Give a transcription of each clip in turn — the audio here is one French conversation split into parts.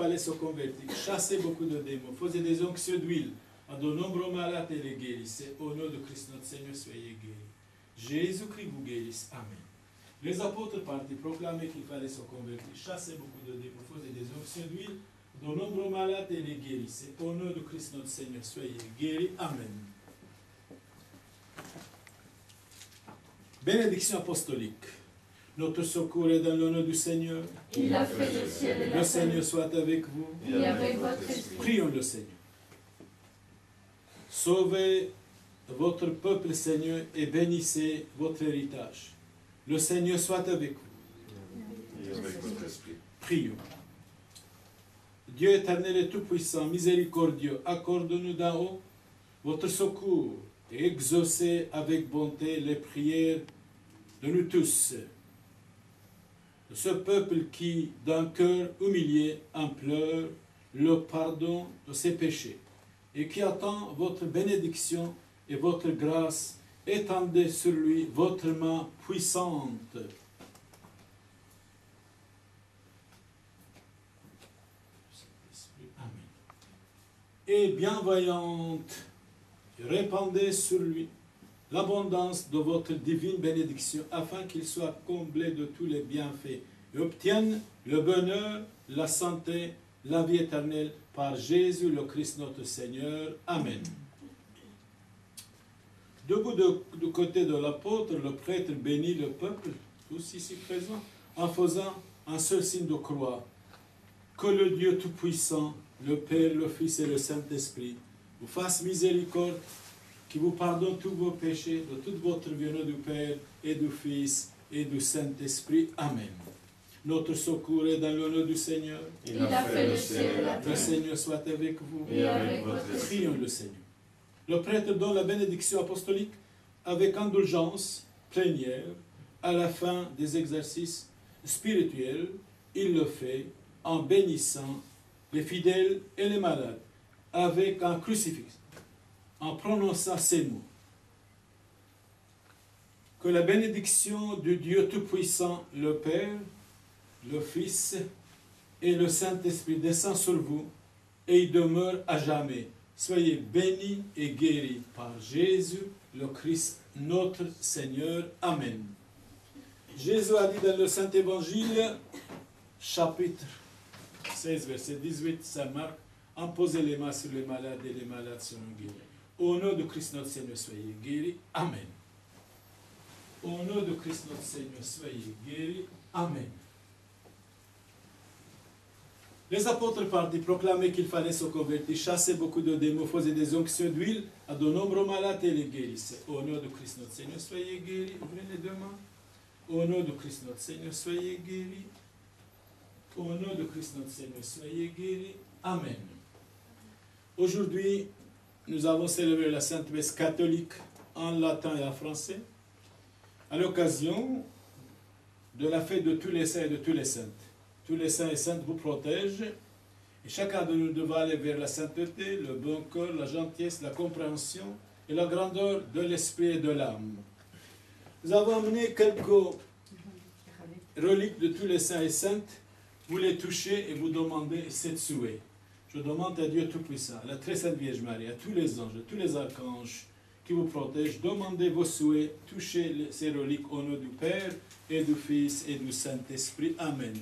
fallait se convertir, chasser beaucoup de démons, faisait des onctions d'huile à de nombreux malades et les guérissait. Au nom de Christ notre Seigneur, soyez guéris. Jésus-Christ vous guérisse. Amen. Les apôtres partis proclamaient qu'il fallait se convertir, chasser beaucoup de démons, faisait des onctions d'huile, de nombreux malades et les guérissait. Au nom de Christ notre Seigneur, soyez guéris. Amen. Bénédiction apostolique. Notre secours est dans le nom du Seigneur. Il a fait le ciel et la Le terre. Seigneur soit avec vous. Et avec votre esprit. Prions le Seigneur. Sauvez votre peuple, Seigneur, et bénissez votre héritage. Le Seigneur soit avec vous. Et avec votre esprit. Prions. Dieu éternel et tout-puissant, miséricordieux, accorde-nous d'en haut votre secours et exaucez avec bonté les prières de nous tous. Ce peuple qui, d'un cœur humilié, implore le pardon de ses péchés et qui attend votre bénédiction et votre grâce, étendez sur lui votre main puissante. Et bienveillante, répandez sur lui l'abondance de votre divine bénédiction, afin qu'il soit comblé de tous les bienfaits et obtienne le bonheur, la santé, la vie éternelle par Jésus le Christ notre Seigneur. Amen. Debout de- du côté de l'apôtre, le prêtre bénit le peuple, tous ici présents, en faisant un seul signe de croix. Que le Dieu Tout-Puissant, le Père, le Fils et le Saint-Esprit vous fasse miséricorde, qui vous pardonne tous vos péchés, de toute votre nom du Père et du Fils et du Saint-Esprit. Amen. Notre secours est dans le nom du Seigneur. Il a fait le ciel et la Le terre. Seigneur soit avec vous. Et avec votre. Prions le Seigneur. Le prêtre donne la bénédiction apostolique avec indulgence plénière à la fin des exercices spirituels. Il le fait en bénissant les fidèles et les malades avec un crucifix, en prononçant ces mots. Que la bénédiction du Dieu Tout-Puissant, le Père, le Fils et le Saint-Esprit descend sur vous et il demeure à jamais. Soyez bénis et guéris par Jésus, le Christ, notre Seigneur. Amen. Jésus a dit dans le Saint Évangile, chapitre 16, verset 18, Saint Marc, imposez les mains sur les malades et les malades seront guéris. Au nom de Christ notre Seigneur, soyez guéris. Amen. Au nom de Christ notre Seigneur, soyez guéris. Amen. Les apôtres partis proclamaient qu'il fallait se convertir, chasser beaucoup de démons, faisaient des onctions d'huile à de nombreux malades et les guérissaient. Au nom de Christ notre Seigneur, soyez guéris. Ouvrez les deux mains. Au nom de Christ notre Seigneur, soyez guéris. Au nom de Christ notre Seigneur, soyez guéris. Amen. Aujourd'hui, nous avons célébré la Sainte Messe catholique en latin et en français à l'occasion de la fête de tous les saints et de tous les saintes. Tous les saints et saintes vous protègent et chacun de nous devra aller vers la sainteté, le bon cœur, la gentillesse, la compréhension et la grandeur de l'esprit et de l'âme. Nous avons amené quelques reliques de tous les saints et saintes. Vous les touchez et vous demandez cette souhait. Je demande à Dieu Tout-Puissant, à la très sainte Vierge Marie, à tous les anges, à tous les archanges qui vous protègent, demandez vos souhaits, touchez ces reliques au nom du Père et du Fils et du Saint-Esprit. Amen.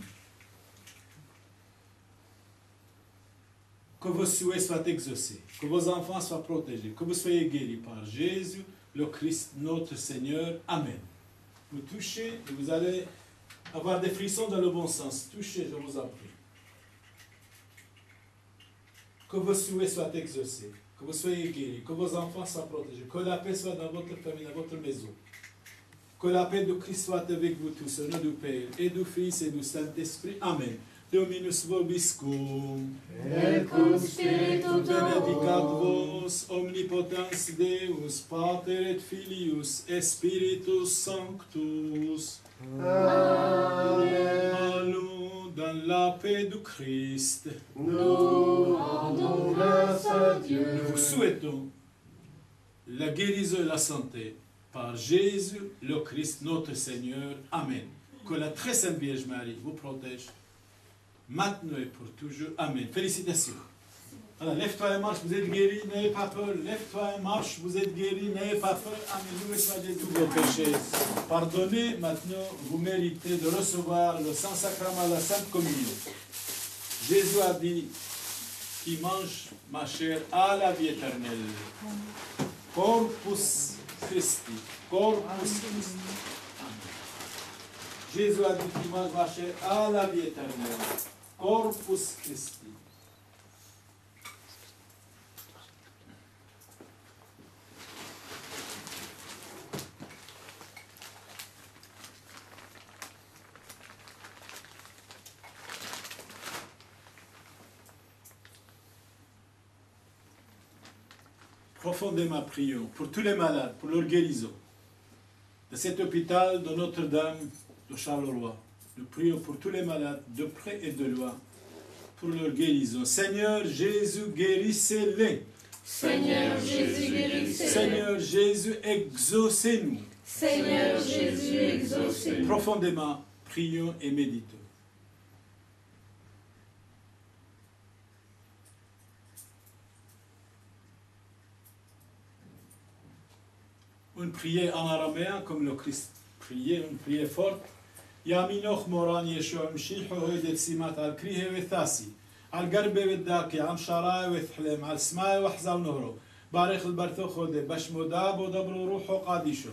Que vos souhaits soient exaucés, que vos enfants soient protégés, que vous soyez guéris par Jésus, le Christ, notre Seigneur. Amen. Vous touchez et vous allez avoir des frissons dans le bon sens. Touchez, je vous en prie. Que vos souhaits soient exaucés, que vous soyez guéris, que vos enfants soient protégés, que la paix soit dans votre famille, dans votre maison. Que la paix de Christ soit avec vous tous, au nom du Père, et du Fils, et du Saint-Esprit. Amen. Dominus vobiscum. Et cum spiritu Benedicat vos omnipotens Deus, Pater et Filius, et Spiritus Sanctus. Allons dans la paix du Christ. Nous souhaitons la guérison et la santé par Jésus, le Christ, notre Seigneur. Amen. Que la très sainte Vierge Marie vous protège, maintenant et pour toujours. Amen. Félicitations. Lève-toi et marche, vous êtes guéri, n'ayez pas peur. Lève-toi et marche, vous êtes guéri, n'ayez pas peur. Amen. Soit Jésus, tous vos péchés. Pardonnez, maintenant, vous méritez de recevoir le Saint-Sacrement, la Sainte Communion. Jésus a dit, qui mange ma chair à la vie éternelle. Corpus Christi. Corpus Christi. Jésus a dit, qui mange ma chair à la vie éternelle. Corpus Christi. Profondément prions pour tous les malades, pour leur guérison. De cet hôpital de Notre-Dame de Charleroi, nous prions pour tous les malades, de près et de loin, pour leur guérison. Seigneur Jésus, guérissez-les. Seigneur Jésus, guérissez-les. Seigneur Jésus, exaucez-nous. Seigneur Jésus, exaucez-nous. Profondément, prions et méditons. Une prière en araméen comme le Christ priait, une prière forte. يامينوخ موران يشوع مشيح وهيدت سيمات على الكريه والثاسي على القرب والداكي عم شراي وثحلم على السماء وحزا ونهرو باريخ البرثو خودي باش مداب ودبرو روحو قاديشو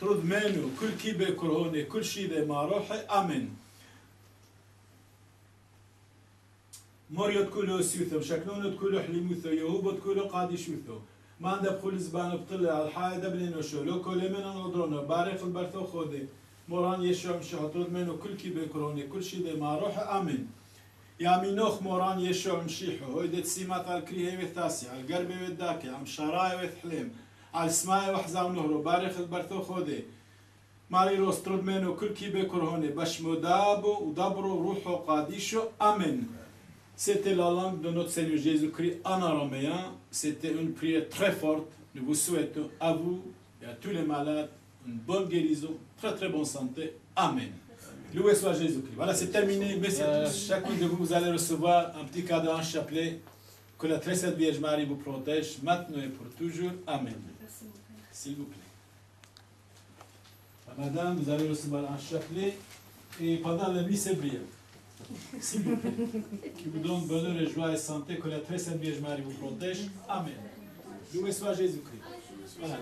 ترد منو كل كي بكرهوني كل شي ذي ما روحي امين مريض كله سيوثو شكلون كله حليموثو يهوب كله قاديشوثو من ده polis ben btılı al hayda bilin o şöyle kole men an odrona bari fil berto khodi moran yeşam şahatot men o kul ki be koroni kul şey de maruh amin ya minox moran yeşam şih hoyde simat al krihe ve tasi al garbe ve daki am şaray ve hlim al smay ve hzam nuhro bari fil berto khodi ماري روسترد منو كل كي بكرهوني باش مدابو ودبرو روحو قاديشو امين C'était la langue de notre Seigneur Jésus-Christ en araméen. C'était une prière très forte. Nous vous souhaitons à vous et à tous les malades une bonne guérison, très très bonne santé. Amen. Loué soit Jésus-Christ. Voilà, c'est terminé. Merci à tous. Chacun de vous, vous allez recevoir un petit cadeau, un chapelet. Que la très sainte Vierge Marie vous protège maintenant et pour toujours. Amen. S'il vous plaît. Madame, vous allez recevoir un chapelet et pendant la nuit, c'est brillant. S'il vous plaît. Qui vous donne bonheur et joie et santé. Que la très sainte Vierge Marie vous protège. Amen. Loué soit Jésus-Christ. Voilà.